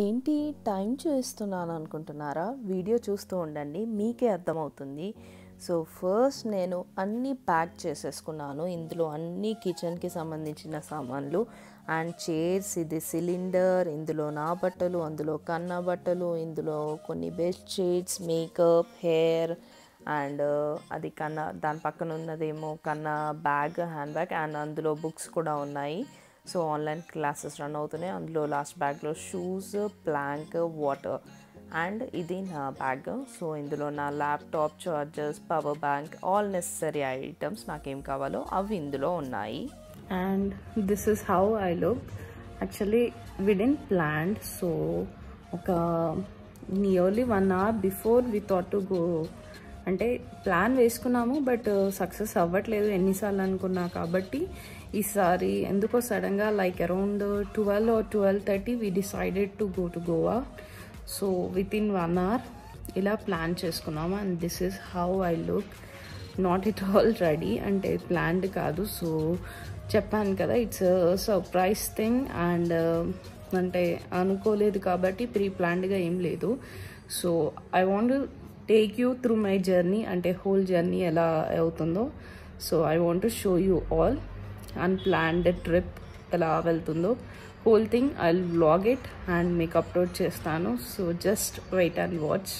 ఏంటి టైం చూస్తున్నాను అనుకుంటున్నారా? వీడియో చూస్తూ ఉండండి మీకే అర్థమవుతుంది. సో ఫస్ట్ నేను అన్నీ ప్యాక్ చేసేసుకున్నాను. ఇందులో అన్ని కిచెన్కి సంబంధించిన సామాన్లు అండ్ చైర్స్ ఇది సిలిండర్ ఇందులో నా బట్టలు అందులో కన్న బట్టలు ఇందులో కొన్ని bed sheets makeup hair and uh, అది కన్న దాని పక్కన ఉన్నదేమో కన్న బ్యాగ్ హ్యాండ్ బ్యాగ్ అండ్ అందులో బుక్స్ కూడా ఉన్నాయి. సో ఆన్లైన్ క్లాసెస్ రన్ అవుతున్నాయి. అందులో లాస్ట్ బ్యాగ్లో షూస్ ప్లాంక్ వాటర్ అండ్ ఇది నా బ్యాగ్. సో ఇందులో నా laptop chargers power bank all necessary items నాకేం కావాలో అవి ఇందులో ఉన్నాయి. And this is how I look actually within plant so ఒక nearly one hour before we thought to go అంటే ప్లాన్ వేసుకున్నాము బట్ uh, సక్సెస్ అవ్వట్లేదు ఎన్నిసార్లు అనుకున్నా కాబట్టి ఈసారి ఎందుకో సడన్గా like around twelve or twelve thirty we decided to go to Goa so with in one hour ఇలా ప్లాన్ చేసుకున్నాము and this is how I look not it all ready అంటే ప్లాన్డ్ కాదు. సో చెప్పాను కదా ఇట్స్ సర్ప్రైజ్ థింగ్ అండ్ అంటే అనుకోలేదు కాబట్టి pre ప్లాన్డ్గా ఏం లేదు. So I want take you through my journey అంటే హోల్ జర్నీ ఎలా అవుతుందో. So I want to show you all unplanned trip ఎలా వెళ్తుందో. Whole thing I vlog it and మీకు అప్లోడ్ చేస్తాను. So just wait and watch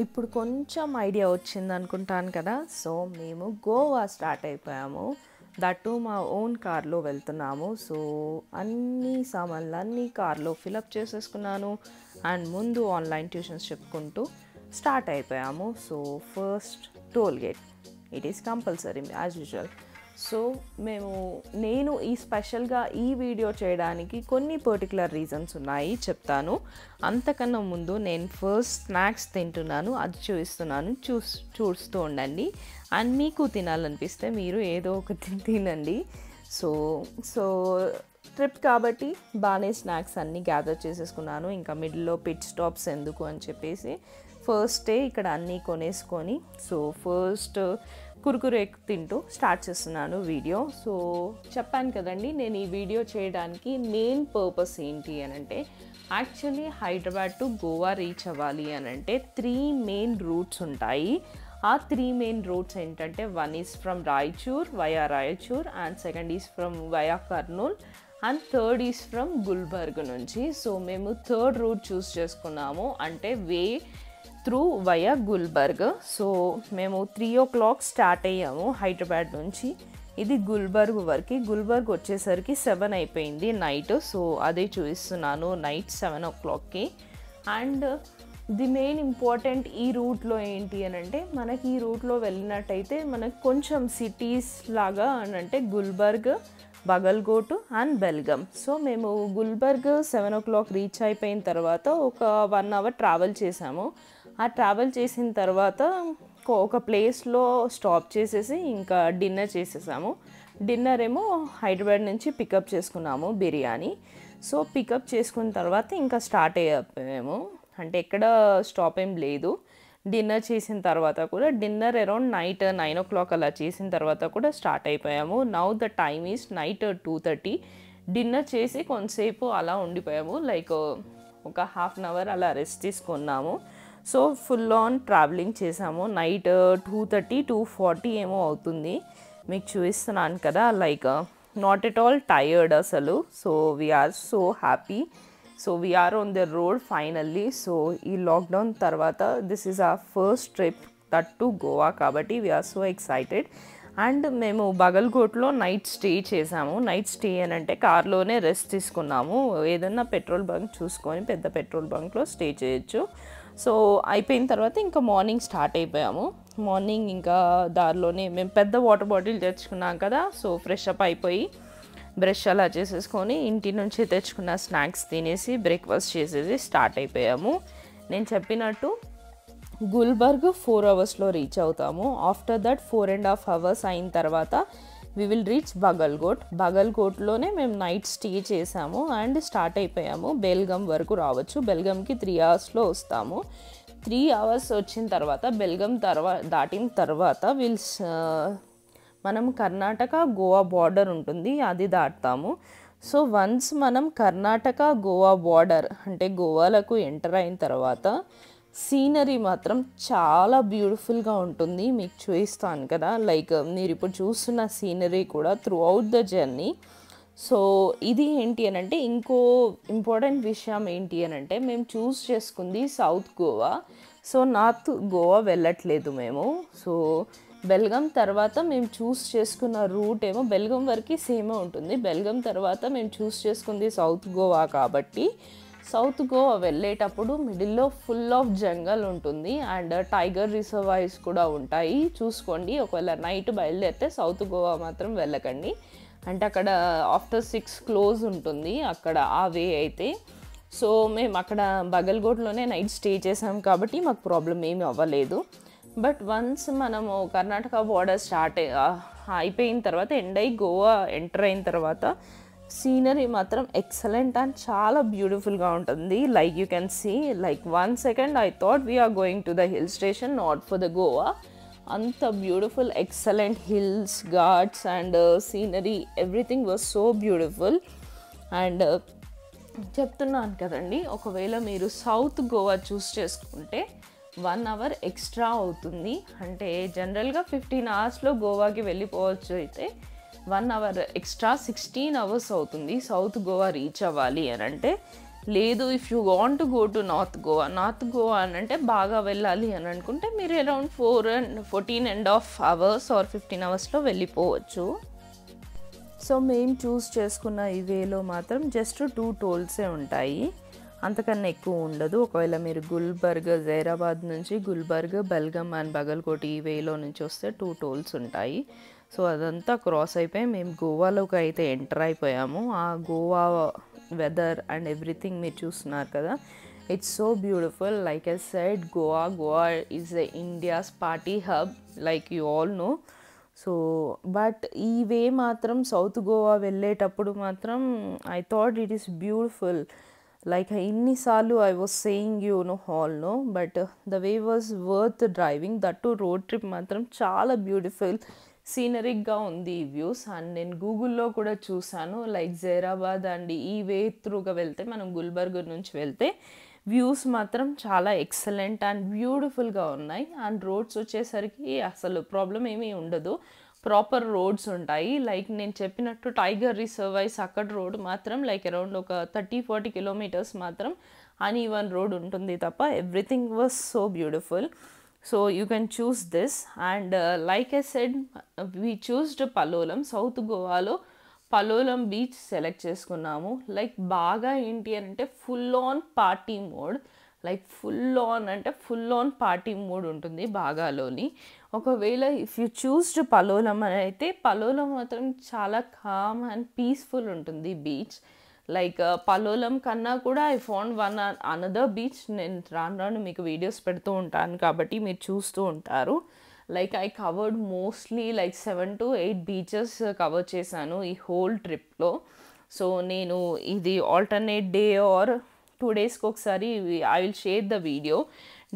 ఇప్పుడు కొంచెం idea వచ్చింది అనుకుంటాను కదా. సో మేము గోవా స్టార్ట్ అయిపోయాము. దట్టు మా ఓన్ కార్లో వెళ్తున్నాము. సో అన్ని సామాన్లు అన్నీ కార్లో ఫిలప్ చేసేసుకున్నాను. అండ్ ముందు ఆన్లైన్ ట్యూషన్స్ చెప్పుకుంటూ స్టార్ట్ అయిపోయాము. So first toll gate. It is compulsory as usual so మేము నేను ఈ స్పెషల్గా ఈ వీడియో చేయడానికి కొన్ని పర్టికులర్ రీజన్స్ ఉన్నాయి చెప్తాను. అంతకన్నా ముందు నేను ఫస్ట్ స్నాక్స్ తింటున్నాను అది చూపిస్తున్నాను చూస్ చూస్తూ ఉండండి. అండ్ మీకు తినాలనిపిస్తే మీరు ఏదో ఒకటి తినండి. సో సో ట్రిప్ కాబట్టి బాగానే స్నాక్స్ అన్నీ గ్యాదర్ చేసేసుకున్నాను. ఇంకా మిడిల్లో పిట్ స్టాప్స్ ఎందుకు అని చెప్పేసి ఫస్ట్ డే ఇక్కడ అన్నీ కొనేసుకొని సో ఫస్ట్ కురుకురే తింటూ స్టార్ట్ చేస్తున్నాను వీడియో సో చెప్పాను కదండి నేను ఈ వీడియో చేయడానికి మెయిన్ పర్పస్ ఏంటి అని అంటే actually Hyderabad to Goa reach అవ్వాలి అని అంటే త్రీ మెయిన్ రూట్స్ ఉంటాయి. ఆ త్రీ మెయిన్ రూట్స్ ఏంటంటే one is from Raichur via Raichur and second is from via Kurnool and third is from Gulbarga నుంచి. సో మేము థర్డ్ రూట్ చూస్ చేసుకున్నాము అంటే way through via Gulbarga so మేము three o'clock start అయ్యాము హైదరాబాద్ నుంచి. ఇది గుల్బర్గ్ వరకు. గుల్బర్గ్ వచ్చేసరికి సెవెన్ అయిపోయింది నైట్ సో అదే చూపిస్తున్నాను నైట్ సెవెన్ ఓ క్లాక్కి అండ్ ది మెయిన్ ఇంపార్టెంట్ ఈ రూట్లో ఏంటి అని అంటే మనకి ఈ రూట్లో వెళ్ళినట్టయితే మనకు కొంచెం సిటీస్ లాగా అని అంటే గుల్బర్గ్ బగల్గోటు అండ్ బెల్గం సో మేము Gulbarga seven o'clock reach అయిపోయిన తర్వాత ఒక వన్ అవర్ ట్రావెల్ చేసాము. ఆ ట్రావెల్ చేసిన తర్వాత ఒక ప్లేస్లో స్టాప్ చేసేసి ఇంకా డిన్నర్ చేసేసాము. డిన్నర్ ఏమో హైదరాబాద్ నుంచి పికప్ చేసుకున్నాము బిర్యానీ. సో పికప్ చేసుకున్న తర్వాత ఇంకా స్టార్ట్ అయ్యాము. అంటే ఎక్కడ స్టాప్ ఏం లేదు. డిన్నర్ చేసిన తర్వాత కూడా dinner around night nine o'clock అలా చేసిన తర్వాత కూడా స్టార్ట్ అయిపోయాము. Now the time is night two thirty. Dinner చేసి కొంతసేపు అలా ఉండిపోయాము. లైక్ ఒక హాఫ్ అన్ అవర్ అలా రెస్ట్ తీసుకున్నాము. సో ఫుల్ ఆన్ ట్రావెలింగ్ చేసాము. Night two thirty to forty ఏమో అవుతుంది. మీకు చూపిస్తున్నాను కదా like not at all tired అసలు. So we are so happy so we are on the road finally so ఈ లాక్డౌన్ తర్వాత this is a first trip that to Goa కాబట్టి we are so excited and మేము బగల్కోట్లో night stay చేసాము. Night stay అని అంటే కార్లోనే rest తీసుకున్నాము. ఏదన్నా పెట్రోల్ బంక్ చూసుకొని పెద్ద పెట్రోల్ బంక్లో స్టే చేయొచ్చు. సో అయిపోయిన తర్వాత ఇంకా మార్నింగ్ స్టార్ట్ అయిపోయాము. మార్నింగ్ ఇంకా దారిలోనే మేము పెద్ద వాటర్ బాటిల్ తెచ్చుకున్నాం కదా సో ఫ్రెష్ అప్ అయిపోయి బ్రష్ అలా చేసేసుకొని ఇంటి నుంచి తెచ్చుకున్న స్నాక్స్ తినేసి బ్రేక్ఫాస్ట్ చేసేసి స్టార్ట్ అయిపోయాము. నేను చెప్పినట్టు గుల్బర్గ్ ఫోర్ అవర్స్లో రీచ్ అవుతాము. After that four and half hours అయిన తర్వాత వి విల్ రీచ్ బగల్కోట్ బగల్కోట్లోనే మేము నైట్ స్టే చేసాము అండ్ స్టార్ట్ అయిపోయాము. బెల్గం వరకు రావచ్చు. బెల్గంకి త్రీ అవర్స్లో వస్తాము. త్రీ అవర్స్ వచ్చిన తర్వాత బెల్గం తర్వాత దాటిన తర్వాత విల్ uh, మనం కర్ణాటక గోవా బార్డర్ ఉంటుంది. అది దాటుతాము. సో వన్స్ మనం కర్ణాటక గోవా బార్డర్ అంటే గోవాలకు ఎంటర్ అయిన తర్వాత సీనరీ మాత్రం చాలా బ్యూటిఫుల్గా ఉంటుంది. మీకు చూపిస్తాను కదా. లైక్ మీరు ఇప్పుడు చూస్తున్న సీనరీ కూడా throughout the journey so ఇది ఏంటి అని అంటే ఇంకో ఇంపార్టెంట్ విషయం ఏంటి అని అంటే మేము చూస్ చేసుకుంది south Goa so north Goa వెళ్ళట్లేదు మేము. సో బెల్గం తర్వాత మేము చూస్ చేసుకున్న రూట్ ఏమో బెల్గం వరకు సేమే ఉంటుంది. బెల్గం తర్వాత మేము చూస్ చేసుకుంది సౌత్ గోవా కాబట్టి సౌత్ గోవా వెళ్ళేటప్పుడు మిడిల్లో ఫుల్ ఆఫ్ జంగల్ ఉంటుంది అండ్ టైగర్ రిజర్వాయర్స్ కూడా ఉంటాయి. చూసుకోండి ఒకవేళ నైట్ బయలుదేరితే సౌత్ గోవా మాత్రం వెళ్ళకండి. అంటే అక్కడ ఆఫ్టర్ సిక్స్ క్లోజ్ ఉంటుంది అక్కడ ఆ వే అయితే. సో మేము అక్కడ బగల్గోట్లోనే నైట్ స్టే చేసాం కాబట్టి మాకు ప్రాబ్లం ఏమీ అవ్వలేదు. బట్ వన్స్ మనము కర్ణాటక బార్డర్ స్టార్ట్ అయిపోయిన తర్వాత ఎండ్ అయి గోవా ఎంటర్ అయిన తర్వాత సీనరీ మాత్రం ఎక్సలెంట్ అండ్ చాలా బ్యూటిఫుల్గా ఉంటుంది. Like you can see like one second I thought we are going to the hill station not for the Goa అంత beautiful excellent hills ghats and uh, scenery. Everything was so beautiful. And uh, చెప్తున్నాను కదండి ఒకవేళ మీరు south Goa చూస్ చేసుకుంటే one hour extra అవుతుంది. అంటే జనరల్గా fifteen అవర్స్లో గోవాకి వెళ్ళిపోవచ్చు అయితే one hour extra sixteen hours అవుతుంది సౌత్ గోవా రీచ్ అవ్వాలి అని అంటే లేదు if you want to go to north Goa north Goa అని అంటే బాగా వెళ్ళాలి అని అనుకుంటే మీరు around four and fourteen and half hours or fifteen అవర్స్లో వెళ్ళిపోవచ్చు. సో మేము చూస్ చేసుకున్న ఈ వేలో మాత్రం జస్ట్ టూ టోల్సే ఉంటాయి. అంతకన్నా ఎక్కువ ఉండదు. ఒకవేళ మీరు గుల్బర్గ్ జైరాబాద్ నుంచి గుల్బర్గ్ బెల్గం అండ్ బగల్కోట్ ఈ వేలో నుంచి వస్తే టూ టోల్స్ ఉంటాయి. సో అదంతా క్రాస్ అయిపోయి మేము గోవాలోకి అయితే ఎంటర్ అయిపోయాము. ఆ గోవా వెదర్ అండ్ ఎవ్రీథింగ్ మీరు చూస్తున్నారు కదా it's so beautiful like a side Goa Goa is the India's party hub like you all know so but ఈ వే మాత్రం సౌత్ గోవా వెళ్ళేటప్పుడు మాత్రం I thought it is beautiful like ఇన్నిసార్లు I was saying you know hall no but the way was worth driving that to road trip మాత్రం చాలా beautiful సీనరిక్గా ఉంది ఈ views and నేను గూగుల్లో కూడా చూశాను. లైక్ జైరాబాద్ అండ్ ఈ వే త్రూగా వెళ్తే మనం గుల్బర్గ్ నుంచి వెళ్తే వ్యూస్ మాత్రం చాలా ఎక్సలెంట్ అండ్ బ్యూటిఫుల్గా ఉన్నాయి. అండ్ రోడ్స్ వచ్చేసరికి అసలు ప్రాబ్లం ఏమీ ఉండదు. ప్రాపర్ రోడ్స్ ఉంటాయి. లైక్ నేను చెప్పినట్టు టైగర్ రిసర్వైస్ అక్కడ రోడ్ మాత్రం లైక్ అరౌండ్ ఒక థర్టీ ఫార్టీ కిలోమీటర్స్ మాత్రం అన్ఈవన్ రోడ్ ఉంటుంది తప్ప everything was so beautiful so you can choose this and like a said we choosed Palolem south గోవాలో పలోలం బీచ్ సెలెక్ట్ చేసుకున్నాము. లైక్ బాగా ఏంటి అని అంటే full on party mode like full on అంటే ఫుల్ ఆన్ పార్టీ మూడ్ ఉంటుంది బాగాలోని ఒకవేళ ఇఫ్ యూ చూస్డ్ పలోలం అని అయితే పలోలం మాత్రం చాలా కామ్ అండ్ పీస్ఫుల్ ఉంటుంది బీచ్. లైక్ పలోలం కన్నా కూడా I found one another beach నేను రాను రాను మీకు వీడియోస్ పెడుతూ ఉంటాను కాబట్టి మీరు చూస్తూ ఉంటారు. Like I covered mostly like seven to eight beaches cover చేశాను ఈ హోల్ ట్రిప్లో సో నేను ఇది ఆల్టర్నేట్ డే ఆర్ టూ డేస్కి ఒకసారి I will share the video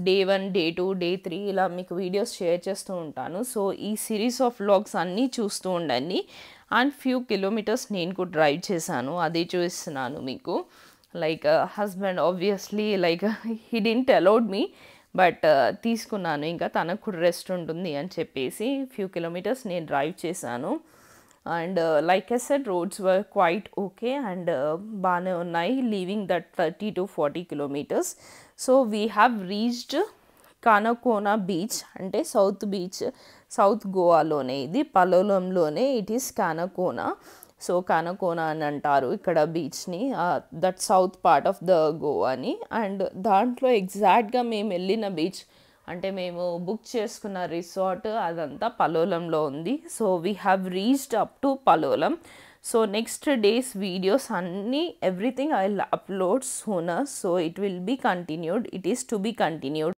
day one day two day three ఇలా మీకు వీడియోస్ షేర్ చేస్తూ ఉంటాను. సో ఈ సిరీస్ ఆఫ్ వ్లాగ్స్ అన్నీ చూస్తూ ఉండండి. అండ్ ఫ్యూ కిలోమీటర్స్ నేను కూడా డ్రైవ్ చేశాను. అదే చూపిస్తున్నాను మీకు. Like husband obviously like he didn't allowed me but తీసుకున్నాను. ఇంకా తనకు కూడా రెస్ట్ ఉంటుంది అని చెప్పేసి ఫ్యూ కిలోమీటర్స్ నేను డ్రైవ్ చేశాను. And like a said roads were quite okay and బాగానే ఉన్నాయి leaving that thirty to forty kilometres so we have reached Canacona beach అంటే సౌత్ బీచ్ సౌత్ గోవాలోనే ఇది పలోలంలోనే it is Canacona so Canacona అని అంటారు ఇక్కడ బీచ్ని that south part of the గోవాని and దాంట్లో ఎగ్జాక్ట్గా మేము వెళ్ళిన బీచ్ అంటే మేము బుక్ చేసుకున్న రిసార్ట్ అదంతా పలోలంలో ఉంది. So we have reached up to Palolem. So next days videos అన్నీ everything I upload sooner so it will be continued it is to be continued